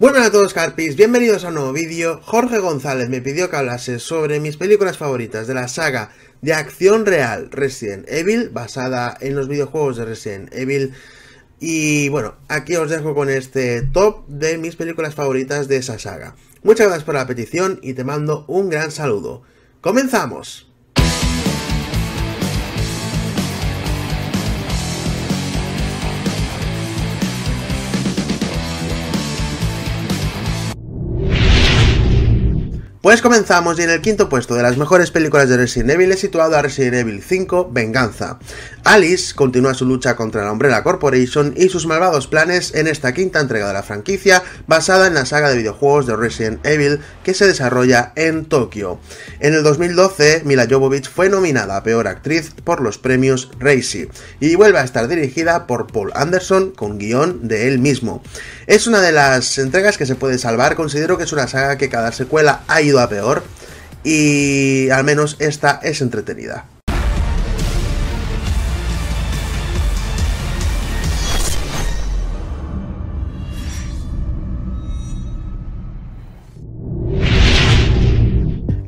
Buenas a todos Carpis, bienvenidos a un nuevo vídeo. Jorge González me pidió que hablase sobre mis películas favoritas de la saga de acción real Resident Evil, basada en los videojuegos de Resident Evil. Y bueno, aquí os dejo con este top de mis películas favoritas de esa saga. Muchas gracias por la petición y te mando un gran saludo. ¡Comenzamos! Pues comenzamos y en el quinto puesto de las mejores películas de Resident Evil he situado a Resident Evil 5 Venganza. Alice continúa su lucha contra la Umbrella Corporation y sus malvados planes en esta quinta entrega de la franquicia basada en la saga de videojuegos de Resident Evil que se desarrolla en Tokio. En el 2012 Mila Jovovich fue nominada a Peor Actriz por los premios Racy y vuelve a estar dirigida por Paul Anderson con guion de él mismo. Es una de las entregas que se puede salvar, considero que es una saga que cada secuela ha ido peor y al menos esta es entretenida.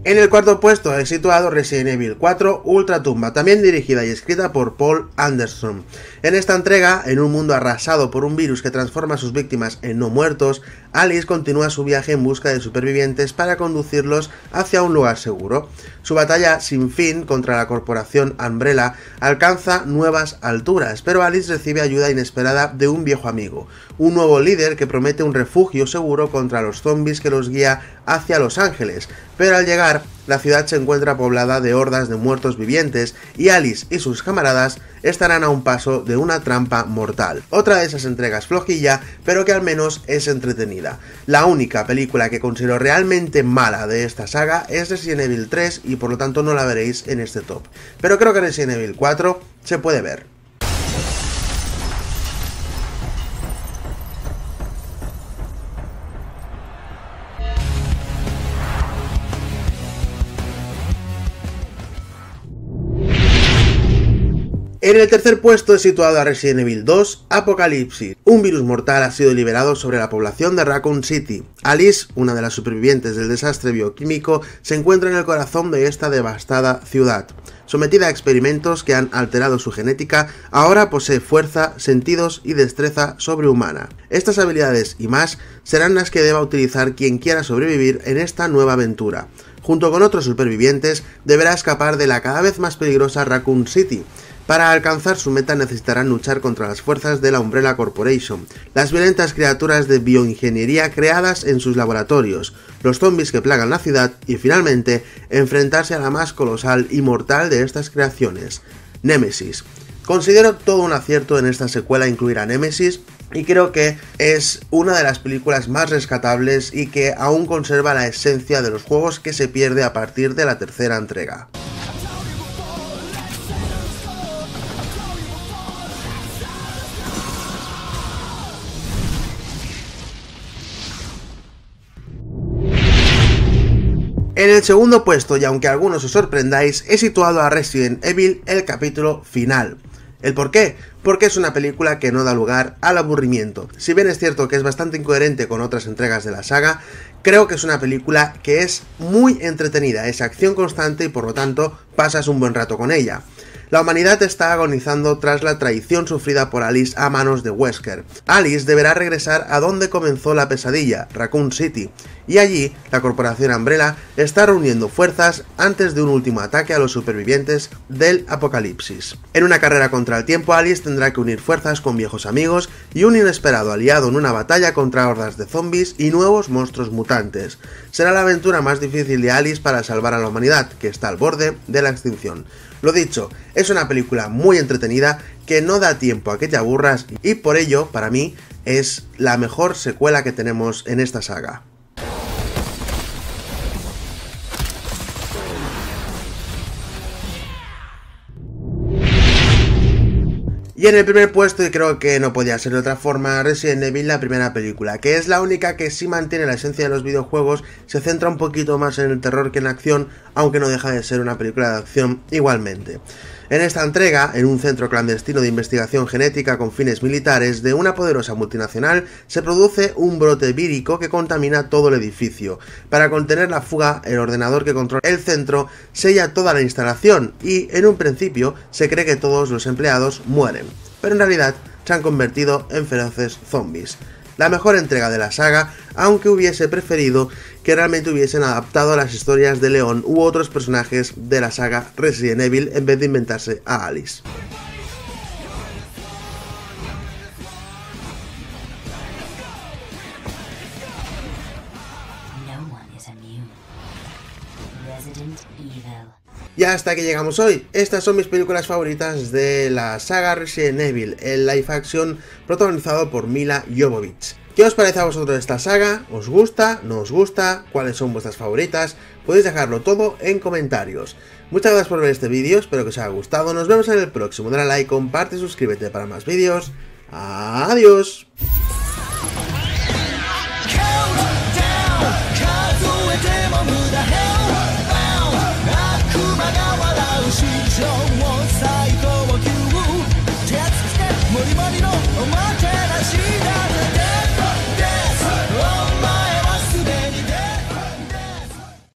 En el cuarto puesto he situado Resident Evil 4 Ultra Tumba, también dirigida y escrita por Paul Anderson. En esta entrega, en un mundo arrasado por un virus que transforma a sus víctimas en no muertos, Alice continúa su viaje en busca de supervivientes para conducirlos hacia un lugar seguro. Su batalla sin fin contra la corporación Umbrella alcanza nuevas alturas, pero Alice recibe ayuda inesperada de un viejo amigo, un nuevo líder que promete un refugio seguro contra los zombies que los guía hacia Los Ángeles, pero al llegar la ciudad se encuentra poblada de hordas de muertos vivientes y Alice y sus camaradas estarán a un paso de una trampa mortal. Otra de esas entregas flojilla, pero que al menos es entretenida. La única película que considero realmente mala de esta saga es Resident Evil 3 y por lo tanto no la veréis en este top. Pero creo que Resident Evil 4 se puede ver. En el tercer puesto he situado a Resident Evil 2 Apocalipsis. Un virus mortal ha sido liberado sobre la población de Raccoon City. Alice, una de las supervivientes del desastre bioquímico, se encuentra en el corazón de esta devastada ciudad. Sometida a experimentos que han alterado su genética, ahora posee fuerza, sentidos y destreza sobrehumana. Estas habilidades y más serán las que deba utilizar quien quiera sobrevivir en esta nueva aventura. Junto con otros supervivientes, deberá escapar de la cada vez más peligrosa Raccoon City, para alcanzar su meta necesitarán luchar contra las fuerzas de la Umbrella Corporation, las violentas criaturas de bioingeniería creadas en sus laboratorios, los zombies que plagan la ciudad y finalmente enfrentarse a la más colosal y mortal de estas creaciones, Nemesis. Considero todo un acierto en esta secuela incluir a Nemesis y creo que es una de las películas más rescatables y que aún conserva la esencia de los juegos que se pierde a partir de la tercera entrega. En el segundo puesto, y aunque algunos os sorprendáis, he situado a Resident Evil el capítulo final. ¿El por qué? Porque es una película que no da lugar al aburrimiento. Si bien es cierto que es bastante incoherente con otras entregas de la saga, creo que es una película que es muy entretenida, es acción constante y por lo tanto pasas un buen rato con ella. La humanidad está agonizando tras la traición sufrida por Alice a manos de Wesker. Alice deberá regresar a donde comenzó la pesadilla, Raccoon City, y allí la corporación Umbrella está reuniendo fuerzas antes de un último ataque a los supervivientes del apocalipsis. En una carrera contra el tiempo, Alice tendrá que unir fuerzas con viejos amigos y un inesperado aliado en una batalla contra hordas de zombies y nuevos monstruos mutantes. Será la aventura más difícil de Alice para salvar a la humanidad, que está al borde de la extinción. Lo dicho, es una película muy entretenida que no da tiempo a que te aburras y por ello, para mí, es la mejor secuela que tenemos en esta saga. Y en el primer puesto, y creo que no podía ser de otra forma, Resident Evil, la primera película, que es la única que sí mantiene la esencia de los videojuegos, se centra un poquito más en el terror que en la acción, aunque no deja de ser una película de acción igualmente. En esta entrega, en un centro clandestino de investigación genética con fines militares de una poderosa multinacional, se produce un brote vírico que contamina todo el edificio. Para contener la fuga, el ordenador que controla el centro sella toda la instalación y, en un principio, se cree que todos los empleados mueren, pero en realidad se han convertido en feroces zombies la mejor entrega de la saga, aunque hubiese preferido que realmente hubiesen adaptado las historias de León u otros personajes de la saga Resident Evil en vez de inventarse a Alice. Y hasta que llegamos hoy. Estas son mis películas favoritas de la saga Resident Evil, el live action protagonizado por Mila Jovovich. ¿Qué os parece a vosotros esta saga? ¿Os gusta? ¿No os gusta? ¿Cuáles son vuestras favoritas? Podéis dejarlo todo en comentarios. Muchas gracias por ver este vídeo, espero que os haya gustado. Nos vemos en el próximo. Dale like, comparte suscríbete para más vídeos. Adiós. don't want